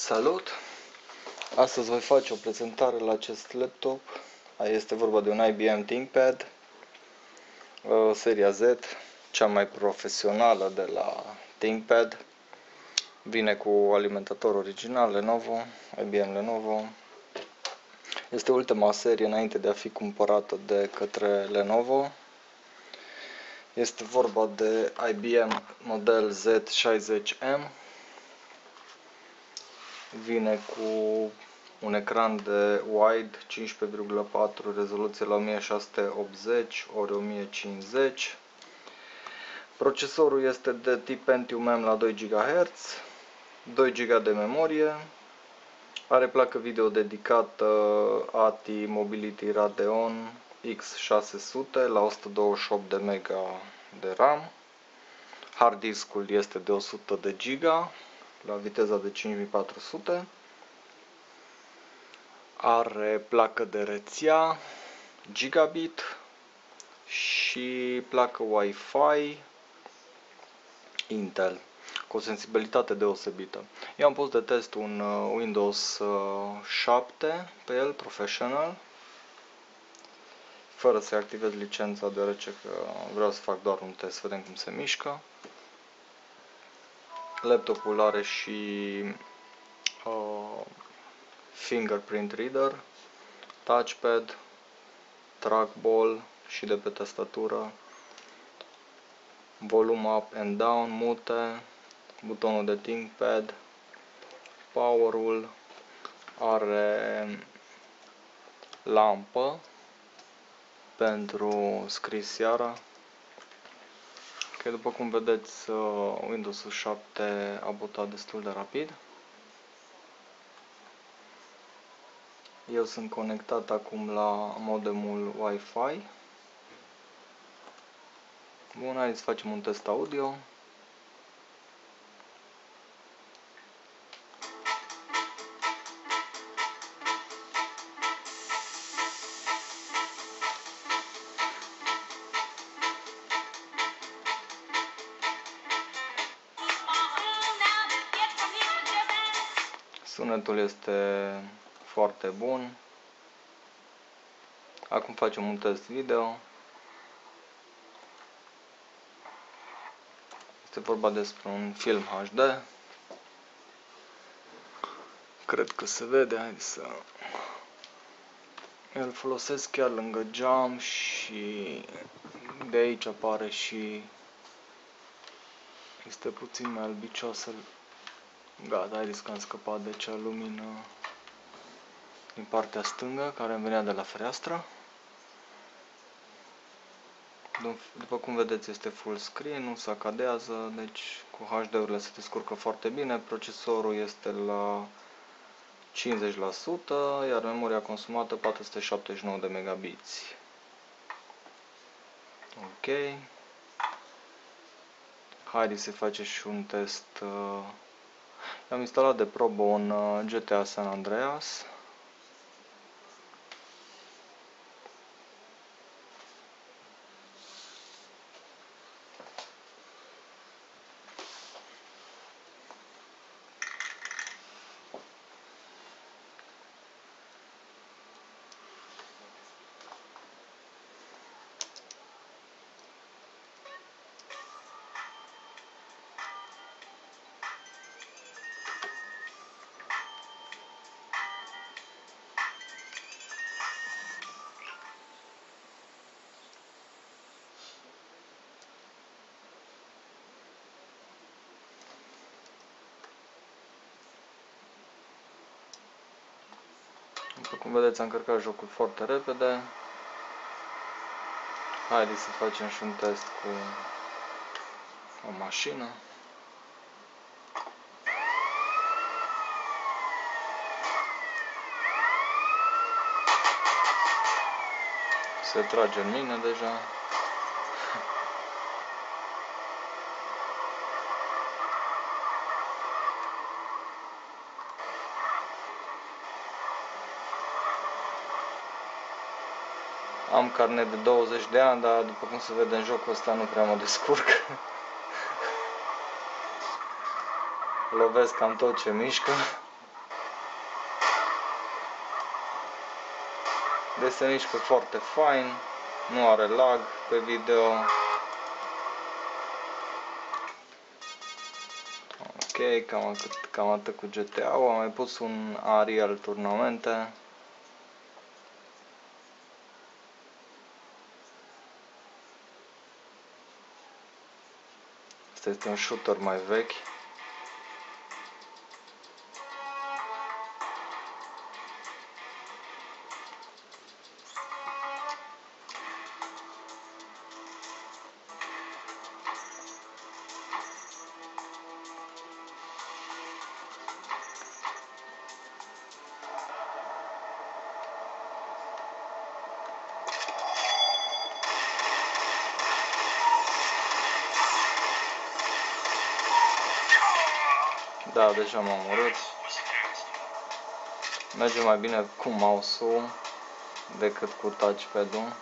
Salut! Astăzi voi face o prezentare la acest laptop. Este vorba de un IBM ThinkPad uh, seria Z, cea mai profesională de la ThinkPad. Vine cu alimentator original Lenovo, IBM Lenovo. Este ultima serie înainte de a fi cumpărată de către Lenovo. Este vorba de IBM model Z60M vine cu un ecran de wide 15,4 rezoluție la 1680 ori 1050 Procesorul este de tip Pentium M la 2 GHz 2 GB de memorie are placă video dedicată ATI Mobility Radeon X600 la 128 de MB de RAM. Hard diskul este de 100 de GB la viteza de 5400 are placă de rețea gigabit și placă Wi-Fi Intel cu o sensibilitate deosebită. Eu am pus de test un uh, Windows 7 uh, pe el, Professional, fără să activez licența, deoarece că vreau să fac doar un test, să vedem cum se mișcă. Laptopul are și uh, fingerprint reader, touchpad, trackball și de pe tastatură, volum up and down, mute, butonul de ThinkPad, power-ul, are lampă pentru scris seara Ok, după cum vedeți, uh, Windows 7 a botat destul de rapid. Eu sunt conectat acum la modemul Wi-Fi. Bun, haideți să facem un test audio. Sunetul este foarte bun. Acum facem un test video. Este vorba despre un film HD. Cred că se vede, haideți să... Îl folosesc chiar lângă geam și de aici apare și este puțin mai albicioasă Gata, ai că am scăpat de cea lumină din partea stângă care îmi venea de la fereastră. După cum vedeți este full screen, nu se acadează, deci cu HD-urile se descurcă foarte bine. Procesorul este la 50%, iar memoria consumată 479 de megabiți. Ok. Haideți să facem și un test uh, am instalat de probă un uh, GTA San Andreas cum vedeți, am încărcat jocul foarte repede. Haideți să facem și un test cu o mașină. Se trage în mine deja. Am carnet de 20 de ani, dar după cum se vede în jocul ăsta nu prea mă descurc. Lovesc cam tot ce mișcă. Deci se mișcă foarte fain, nu are lag pe video. Ok, cam, atât, cam atât cu GTA-ul. Am mai pus un Ariel turnamente. Este un shooter mai vechi. Da, deja m-am urât. Merge mai bine cu mouse-ul decât cu touchpad-ul.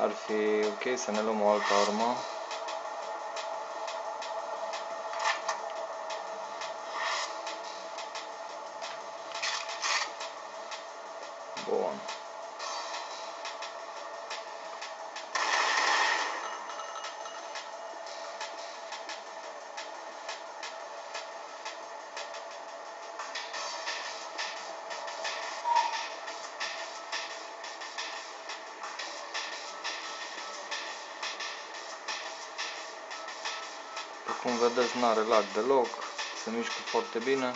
Ar fi ok să ne luăm o altă armă. Cum vedeți, nu are lag deloc, se mișcă foarte bine.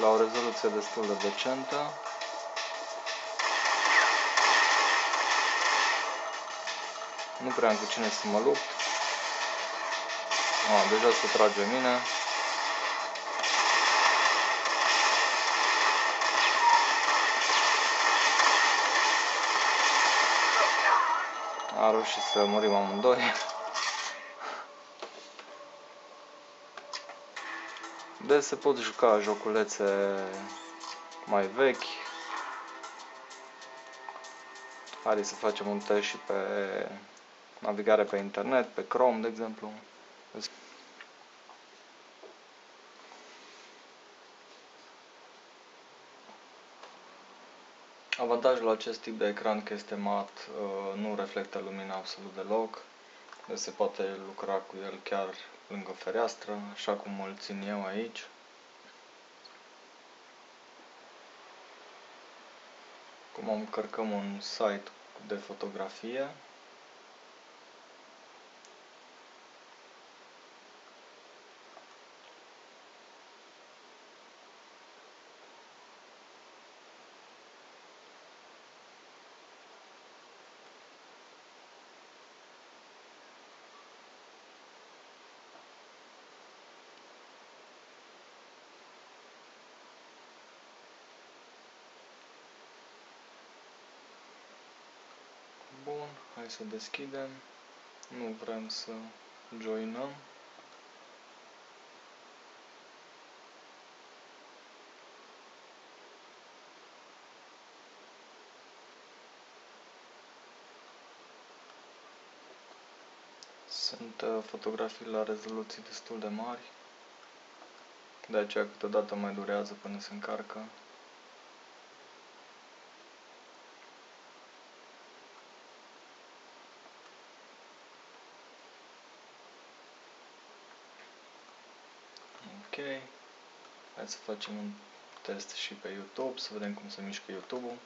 la o rezoluție destul de decentă. Nu prea am cu cine să mă lupt. Ah, deja se trage mine. A reușit să murim amândoi. Deci se pot juca joculețe mai vechi. Haideți să facem un test și pe navigare pe internet, pe Chrome, de exemplu. Avantajul la acest tip de ecran că este mat, uh, nu reflectă lumina absolut deloc, deci se poate lucra cu el chiar lângă fereastră, așa cum îl țin eu aici. Acum încărcăm un site de fotografie. Bun, hai să deschidem. Nu vrem să joinăm. Sunt uh, fotografii la rezoluții destul de mari, de aceea câteodată mai durează până se încarcă. Ok, hai să facem un test și pe YouTube, să vedem cum se mișcă YouTube-ul.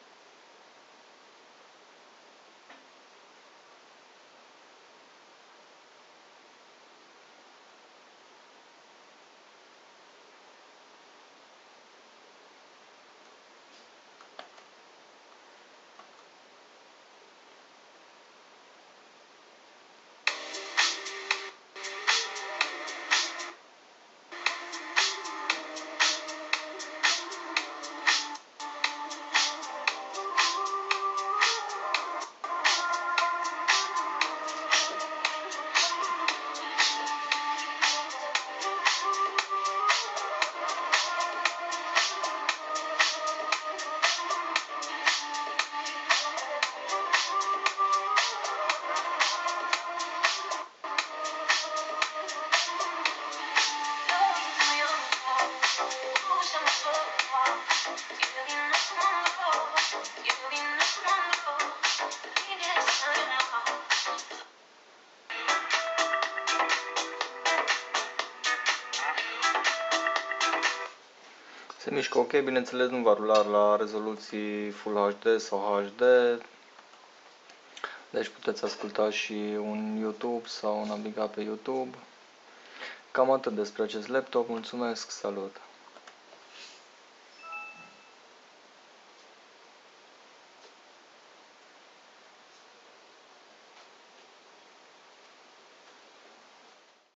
Se mișcă ok, bineînțeles nu va rula la rezoluții Full HD sau HD, deci puteți asculta și un YouTube sau un Amiga pe YouTube. Cam atât despre acest laptop, mulțumesc, salut!